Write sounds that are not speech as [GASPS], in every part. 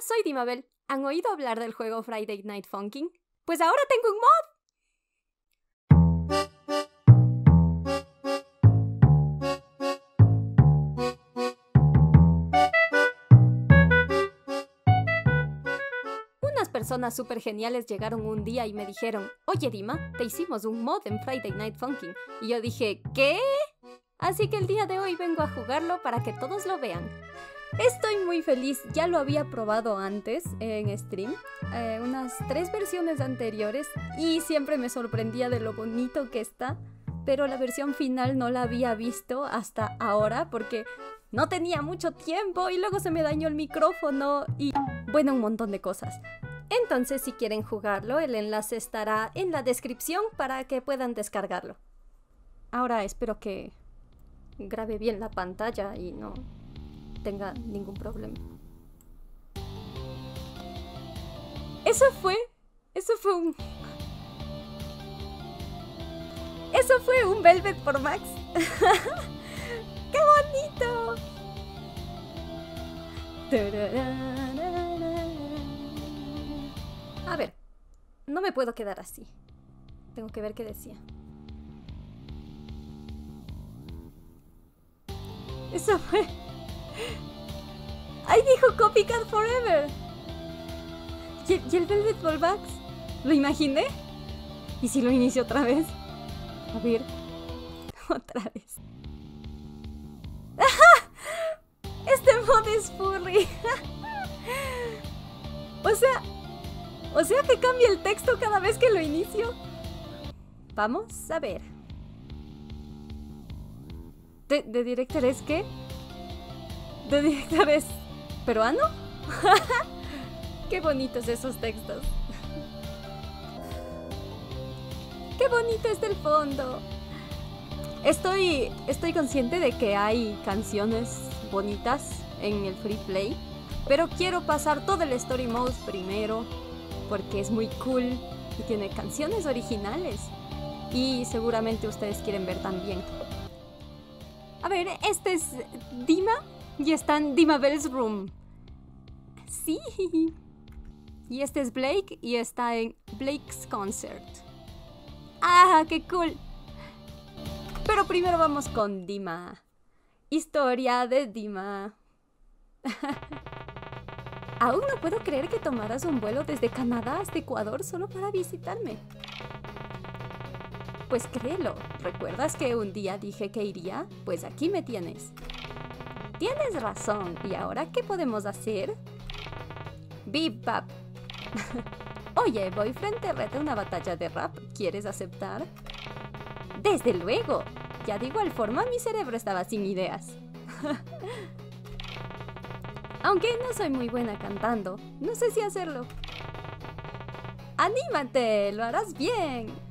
soy Dimabel. ¿Han oído hablar del juego Friday Night Funkin'? Pues ahora tengo un mod. Unas personas súper geniales llegaron un día y me dijeron, oye Dima, te hicimos un mod en Friday Night Funkin'. Y yo dije, ¿qué? Así que el día de hoy vengo a jugarlo para que todos lo vean. Estoy muy feliz, ya lo había probado antes en stream, eh, unas tres versiones anteriores y siempre me sorprendía de lo bonito que está, pero la versión final no la había visto hasta ahora porque no tenía mucho tiempo y luego se me dañó el micrófono y bueno, un montón de cosas. Entonces si quieren jugarlo, el enlace estará en la descripción para que puedan descargarlo. Ahora espero que grabe bien la pantalla y no tenga ningún problema. Eso fue. Eso fue un. Eso fue un Velvet por Max. [LAUGHS] ¡Qué bonito! A ver, no me puedo quedar así. Tengo que ver qué decía. Eso fue. ¡Ay, dijo Copycat Forever! ¿Y, el Velvet Ballbacks? ¿Lo imaginé? ¿Y si lo inicio otra vez? A ver. [LAUGHS] Otra vez. Este mod es furry. [LAUGHS] o sea. O sea que cambia el texto cada vez que lo inicio. Vamos a ver. ¿De, de director es qué? De directores peruano. [LAUGHS] Qué bonitos esos textos. Qué bonito es el fondo. Estoy, estoy consciente de que hay canciones bonitas en el free play, pero quiero pasar todo el story mode primero porque es muy cool y tiene canciones originales y seguramente ustedes quieren ver también. A ver, este es Dima y está en Dimabel's Room. Sí. Y este es Blake y está en Blake's Concert. ¡Ah, qué cool! Pero primero vamos con Dima. Historia de Dima. [LAUGHS] Aún no puedo creer que tomaras un vuelo desde Canadá hasta Ecuador solo para visitarme. Pues créelo, ¿recuerdas que un día dije que iría? Pues aquí me tienes. Tienes razón. ¿Y ahora qué podemos hacer? Bip [LAUGHS] Oye, boyfriend te reta una batalla de rap. ¿Quieres aceptar? Desde luego. Ya de igual forma mi cerebro estaba sin ideas. [LAUGHS] Aunque no soy muy buena cantando, no sé si hacerlo. ¡Anímate! ¡Lo harás bien!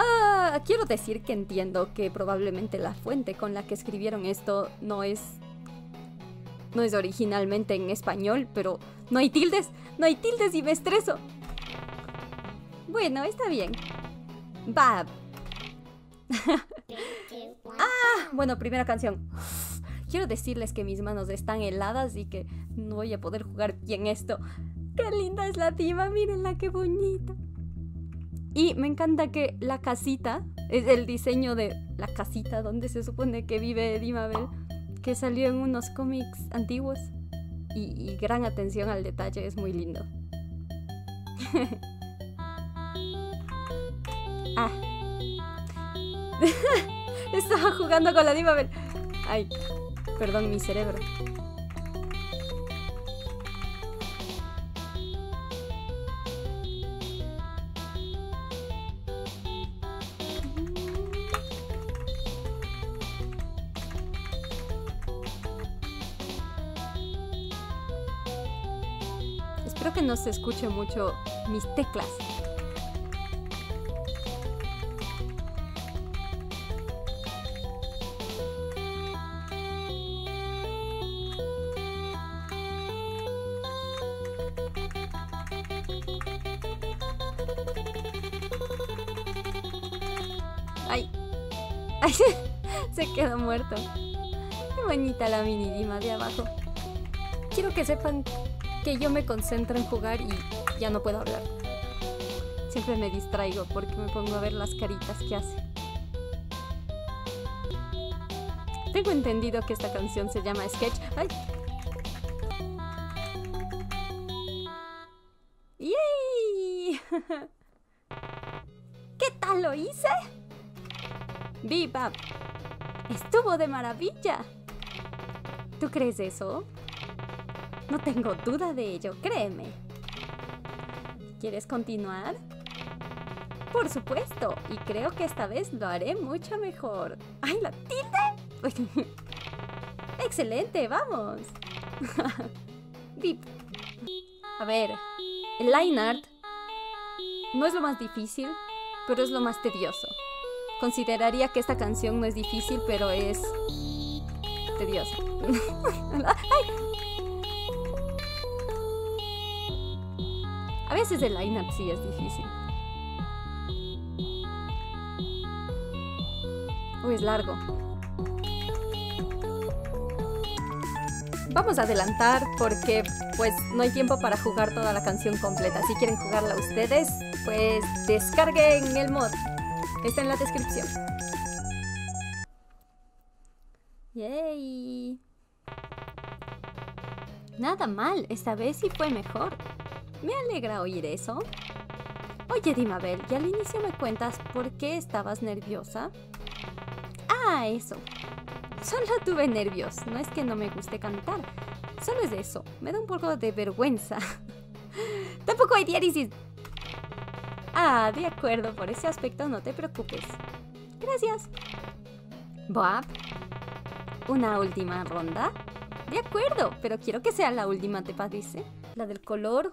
Ah, quiero decir que entiendo que probablemente la fuente con la que escribieron esto no es no es originalmente en español, pero no hay tildes, no hay tildes y me estreso. Bueno, está bien. Bab. [LAUGHS] ah, bueno, primera canción. Quiero decirles que mis manos están heladas y que no voy a poder jugar bien esto. ¡Qué linda es la diva! Mírenla, qué bonita. Y me encanta que la casita, es el diseño de la casita donde se supone que vive Eddie Mabel, que salió en unos cómics antiguos. Y, gran atención al detalle, es muy lindo. [LAUGHS] ah. [LAUGHS] Estaba jugando con la Dimabel. Ay, perdón, mi cerebro. No se escuche mucho mis teclas. Ay, ay, [LAUGHS] se quedó muerto. Qué bonita la mini Dima de abajo. quiero que sepan que yo me concentro en jugar y ya no puedo hablar. Siempre me distraigo porque me pongo a ver las caritas que hace. Tengo entendido que esta canción se llama Sketch. ¡Ay! ¡Yay! [LAUGHS] ¿Qué tal lo hice? Bebop. Estuvo de maravilla. ¿Tú crees eso? No tengo duda de ello, créeme. ¿Quieres continuar? Por supuesto, y creo que esta vez lo haré mucho mejor. ¡Ay, la tilde! [LAUGHS] ¡Excelente, vamos! [LAUGHS] Vip. A ver, el line art no es lo más difícil, pero es lo más tedioso. Consideraría que esta canción no es difícil, pero es tediosa. [LAUGHS] A veces el line-up sí es difícil. Uy, es largo. Vamos a adelantar porque pues no hay tiempo para jugar toda la canción completa. Si quieren jugarla ustedes, pues descarguen el mod. Está en la descripción. Yay. Nada mal, esta vez sí fue mejor. Me alegra oír eso. Oye, Dimabel, ¿y al inicio me cuentas por qué estabas nerviosa? Ah, eso. Solo tuve nervios. No es que no me guste cantar. Solo es eso. Me da un poco de vergüenza. [LAUGHS] Tampoco hay diálisis Ah, de acuerdo, por ese aspecto no te preocupes. Gracias. Boab, ¿una última ronda? De acuerdo, pero quiero que sea la última, ¿te parece? La del color,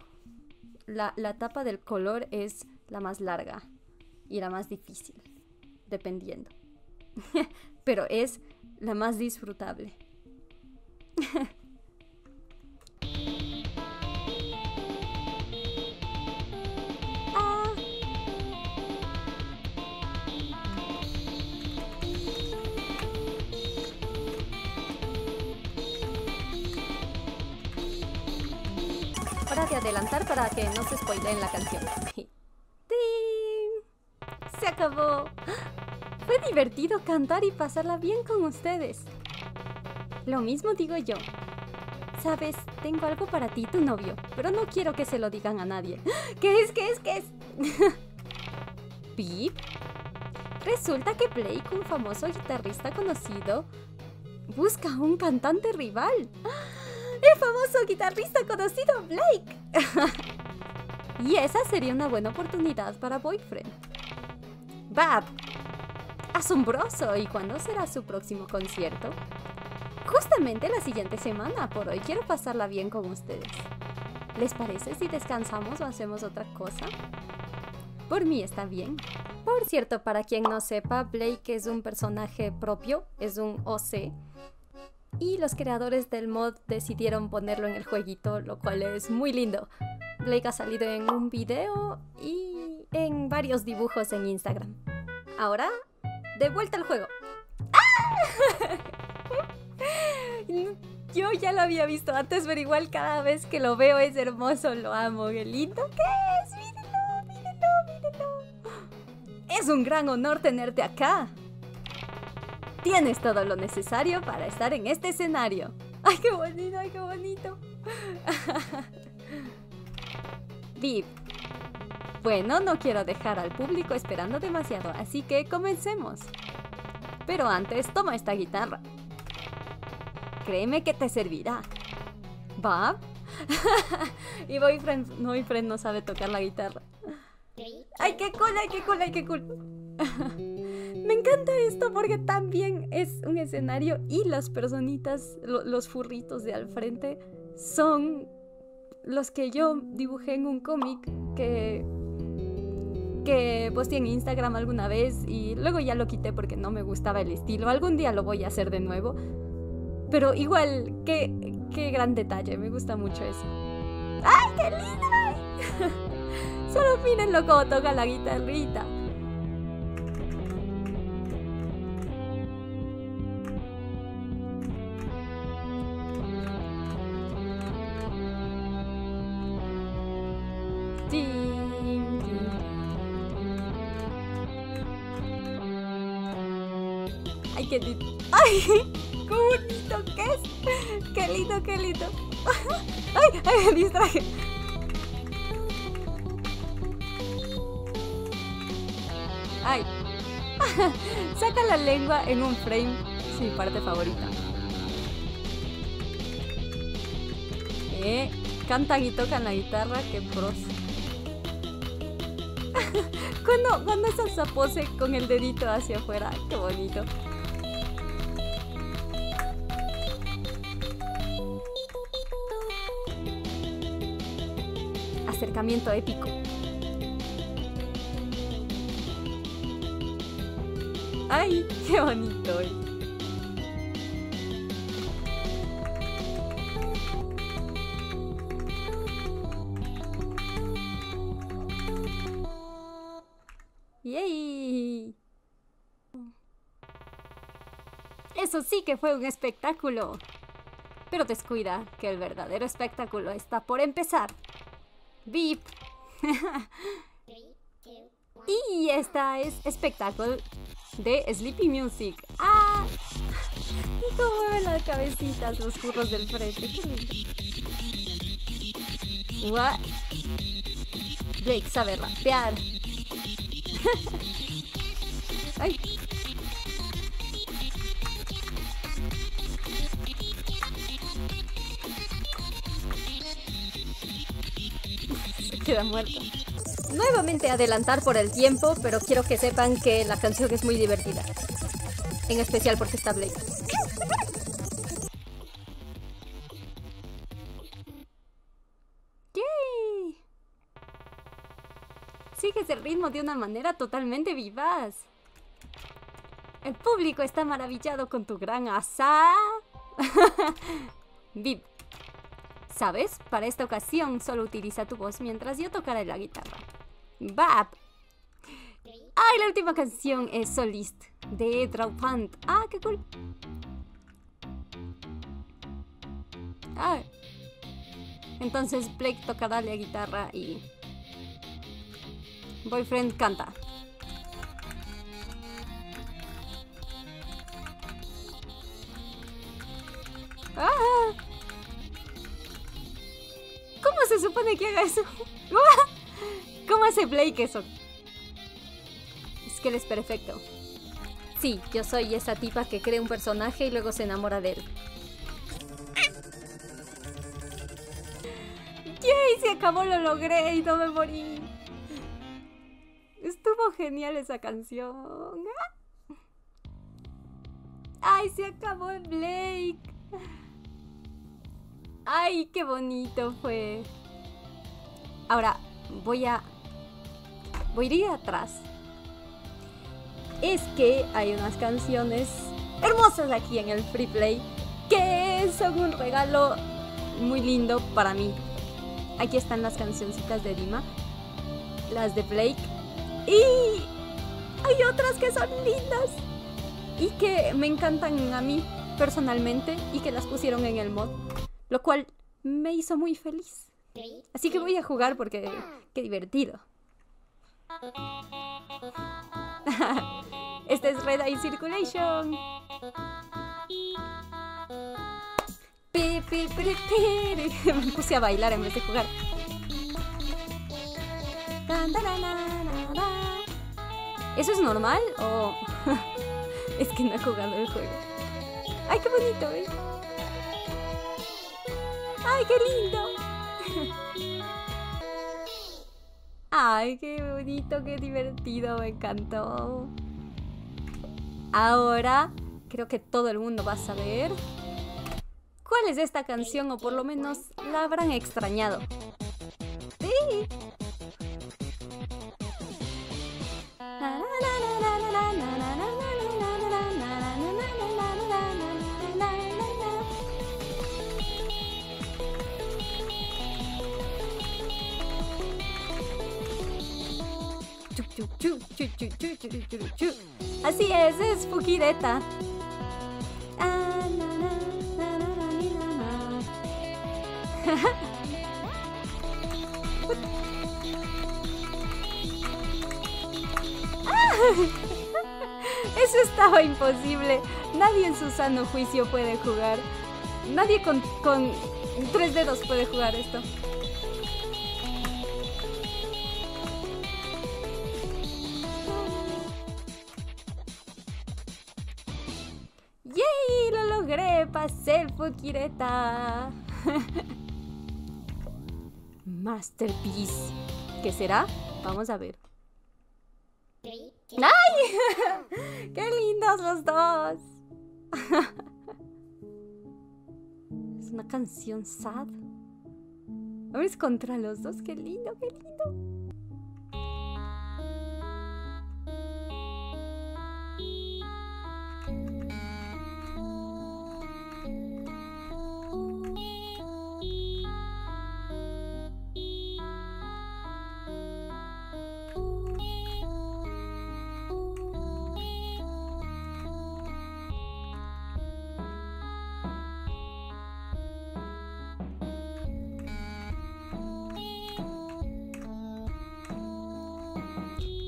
la, la tapa del color es la más larga y la más difícil, dependiendo. [LAUGHS] pero es la más disfrutable. Adelantar para que no se spoileen la canción. Se acabó. Fue divertido cantar y pasarla bien con ustedes. Lo mismo digo yo. Sabes, tengo algo para ti, tu novio, pero no quiero que se lo digan a nadie. [GASPS] ¿Qué es? ¿Qué es? ¿Qué es? [LAUGHS] ¿Pip? Resulta que Blake, un famoso guitarrista conocido, busca a un cantante rival [GASPS] el famoso guitarrista conocido Blake. [LAUGHS] y esa sería una buena oportunidad para Boyfriend. Bab. Asombroso. ¿Y cuándo será su próximo concierto? Justamente la siguiente semana. Por hoy quiero pasarla bien con ustedes. ¿Les parece si descansamos o hacemos otra cosa? Por mí está bien. Por cierto, para quien no sepa, Blake es un personaje propio, es un OC y los creadores del mod decidieron ponerlo en el jueguito, lo cual es muy lindo. Blake ha salido en un video y en varios dibujos en Instagram. Ahora, de vuelta al juego. ¡Ah! [LAUGHS] Yo ya lo había visto antes, pero igual cada vez que lo veo es hermoso, lo amo. ¡Qué lindo que es! ¡Mírenlo, mírenlo, mírenlo! Es un gran honor tenerte acá. Tienes todo lo necesario para estar en este escenario. [LAUGHS] ¡Ay, qué bonito! ¡Ay, qué bonito! [LAUGHS] Viv. Bueno, no quiero dejar al público esperando demasiado, así que comencemos. Pero antes, toma esta guitarra. Créeme que te servirá. ¿Va? [LAUGHS] y Boyfriend, Boyfriend no sabe tocar la guitarra. ¡Ay, qué cool! ¡Ay, qué cool! ¡Ay, qué cool! Me encanta esto porque también es un escenario y las personitas, los furritos de al frente, son los que yo dibujé en un cómic que que posté en Instagram alguna vez y luego ya lo quité porque no me gustaba el estilo. Algún día lo voy a hacer de nuevo. Pero igual, qué, qué gran detalle, me gusta mucho eso. ¡Ay, qué lindo! [LAUGHS] Solo mírenlo cómo toca la guitarrita. [LAUGHS] qué bonito que es. Qué lindo, qué lindo. [LAUGHS] Ay, ay, me distraje. Ay. [LAUGHS] Saca la lengua en un frame. Es mi parte favorita. Eh, cantan y tocan la guitarra, qué pros. cuando, cuando es esa pose con el dedito hacia afuera, qué bonito. Acercamiento épico. ¡Ay, qué bonito! ¡Yay! Eso sí que fue un espectáculo. Pero descuida que el verdadero espectáculo está por empezar. ¡Bip! [LAUGHS] y esta es espectáculo de Sleepy Music. ¡Ah! Y cómo mueven las cabecitas los curros del frente. What? Blake sabe rapear. [LAUGHS] Ay. Queda muerto. Nuevamente adelantar por el tiempo, pero quiero que sepan que la canción es muy divertida. En especial porque está Blake. ¡Yay! Sigues el ritmo de una manera totalmente vivaz. El público está maravillado con tu gran asa. [LAUGHS] Viv. ¿Sabes? Para esta ocasión solo utiliza tu voz mientras yo tocaré la guitarra. Bap. Ay, la última canción es Solist de Drawpant. Ah, qué cool. Ah. Entonces Blake tocará la guitarra y Boyfriend canta. ¡Ah! Supone que haga eso? [LAUGHS] ¿Cómo hace Blake eso? Es que él es perfecto. Sí, yo soy esa tipa que cree un personaje y luego se enamora de él. [LAUGHS] ¡Yay! Se acabó, lo logré y no me morí. Estuvo genial esa canción. [LAUGHS] ¡Ay, se acabó Blake! ¡Ay, qué bonito fue! Ahora, voy a... Voy a ir atrás. Es que hay unas canciones hermosas aquí en el Free Play que son un regalo muy lindo para mí. Aquí están las cancioncitas de Dima, las de Blake y hay otras que son lindas y que me encantan a mí personalmente y que las pusieron en el mod, lo cual me hizo muy feliz. Así que voy a jugar porque qué divertido. [LAUGHS] este es Red Eye Circulation. [LAUGHS] Me puse a bailar en vez de jugar. ¿Eso es normal o...? [LAUGHS] es que no he jugado el juego. ¡Ay, qué bonito, eh! ¡Ay, qué lindo! ¡Ay, qué bonito, qué divertido! Me encantó. Ahora, creo que todo el mundo va a saber cuál es esta canción o por lo menos la habrán extrañado. Sí. Así es, es Fukireta. [LAUGHS] Eso estaba imposible. Nadie en su sano juicio puede jugar. Nadie con, con tres dedos puede jugar esto. ¡Pasé el Fukireta! [LAUGHS] Masterpiece. ¿Qué será? Vamos a ver. ¡Ay! [LAUGHS] ¡Qué lindos los dos! [LAUGHS] es una canción sad. A ver, es contra los dos. ¡Qué lindo, qué lindo!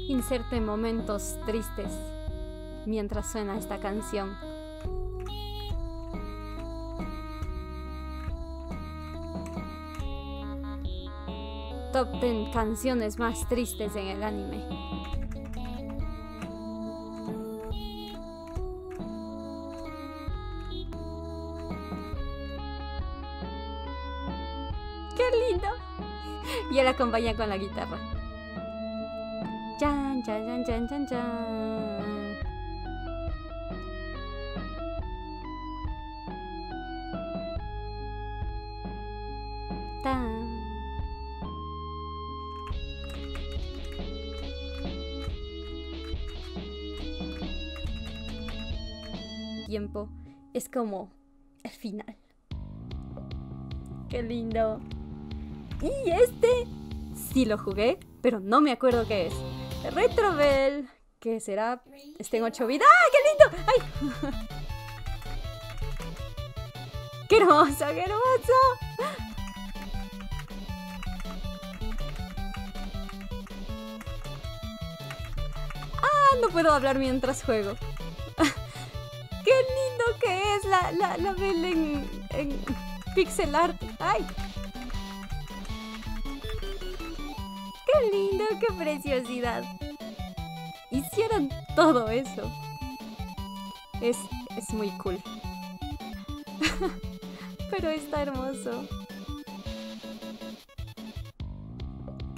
Inserte momentos tristes mientras suena esta canción. Top 10 canciones más tristes en el anime. ¡Qué lindo! Y él acompaña con la guitarra. Chan, chan, chan, chan, chan, Tiempo es como el final. Qué lindo. Y este sí lo jugué, pero no me acuerdo qué es. Retrovel. ¿Qué será? Está en 8 vidas. ¡Ah, qué lindo! ¡Ay! [LAUGHS] ¡Qué hermoso, qué hermoso! ¡Ah! No puedo hablar mientras juego. [LAUGHS] ¡Qué lindo que es la, la, la en, en pixel art! ¡Ay! [LAUGHS] ¡Qué preciosidad! Hicieron todo eso. Es, es muy cool. [LAUGHS] Pero está hermoso.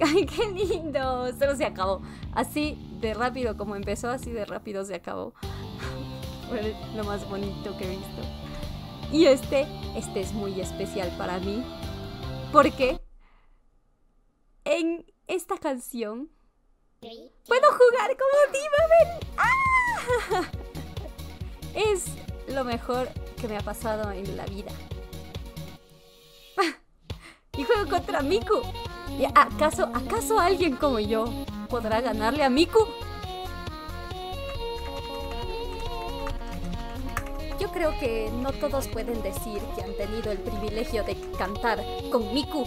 [LAUGHS] ¡Ay, qué lindo! Solo se acabó. Así de rápido como empezó, así de rápido se acabó. Fue lo más bonito que he visto. Y este, este es muy especial para mí. Porque en esta canción, puedo jugar como Diva ¡Ah! [LAUGHS] Es lo mejor que me ha pasado en la vida. [LAUGHS] Y juego contra Miku. ¿Acaso, ¿Acaso alguien como yo podrá ganarle a Miku? Yo creo que no todos pueden decir que han tenido el privilegio de cantar con Miku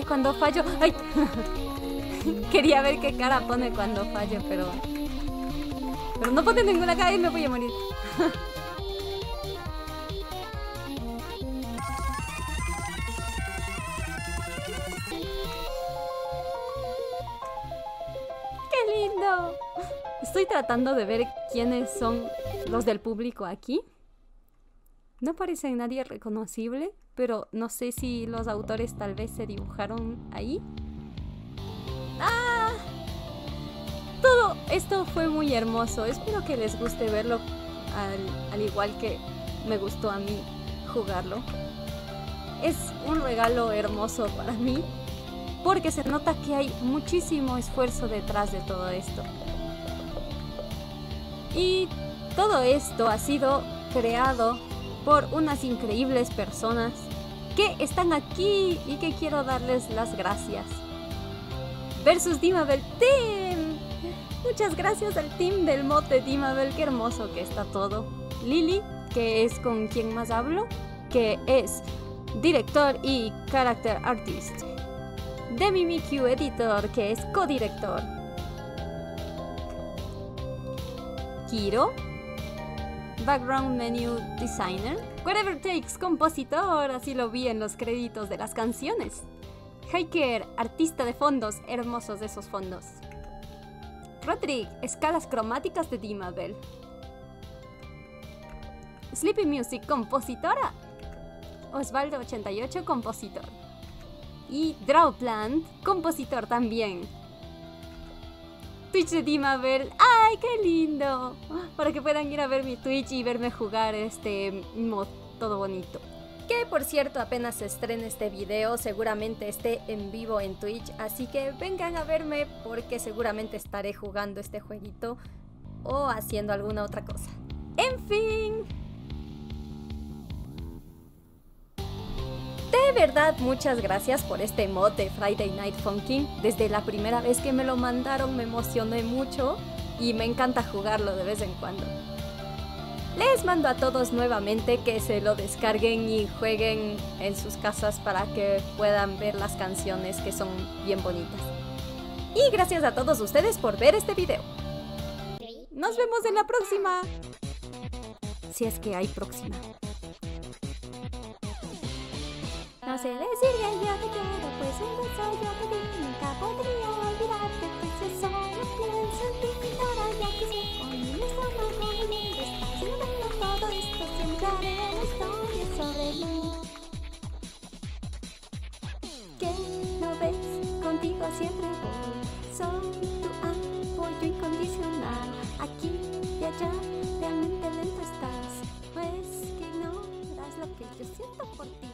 cuando fallo. [LAUGHS] Quería ver qué cara pone cuando fallo, pero. Pero no pone ninguna cara y me voy a morir. [LAUGHS] ¡Qué lindo! Estoy tratando de ver quiénes son los del público aquí. No parece nadie reconocible, pero no sé si los autores tal vez se dibujaron ahí. ¡Ah! Todo esto fue muy hermoso. Espero que les guste verlo al, al igual que me gustó a mí jugarlo. Es un regalo hermoso para mí porque se nota que hay muchísimo esfuerzo detrás de todo esto. Y todo esto ha sido creado por unas increíbles personas que están aquí y que quiero darles las gracias. Versus Dimabel Team. Muchas gracias al team del mod de Dimabel, qué hermoso que está todo. Lily, que es con quien más hablo, que es director y character artist. Demi Miku Editor, que es codirector. Kiro, background menu designer. Whatever Takes, compositor, así lo vi en los créditos de las canciones. Hiker, artista de fondos, hermosos de esos fondos. Rodrick, escalas cromáticas de Dimabel. Sleepy Music, compositora. Osvaldo88, compositor. Y Drawplant, compositor también. Twitch de Dimabel, ¡ay, qué lindo! Para que puedan ir a ver mi Twitch y verme jugar este mod todo bonito. Que por cierto apenas se estrene este video, seguramente esté en vivo en Twitch, así que vengan a verme porque seguramente estaré jugando este jueguito o haciendo alguna otra cosa. En fin. De verdad, muchas gracias por este mod Friday Night Funkin'. Desde la primera vez que me lo mandaron me emocioné mucho y me encanta jugarlo de vez en cuando. Les mando a todos nuevamente que se lo descarguen y jueguen en sus casas para que puedan ver las canciones que son bien bonitas. Y gracias a todos ustedes por ver este video. Nos vemos en la próxima. Si es que hay próxima. No sé decirle yo te quiero, pues un beso yo te di, nunca podría olvidarte, pues yo solo pienso en ti, ahora ya que sé, con mi nuestro rojo y estás llevando todo esto, siempre haré una historia sobre mí. ¿Qué no ves? Contigo siempre voy, soy tu apoyo incondicional, aquí y allá, realmente lento estás, pues que no ignoras lo que yo siento por ti.